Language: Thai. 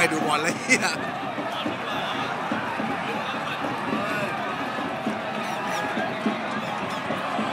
ใครดูบอลเลยเฮีย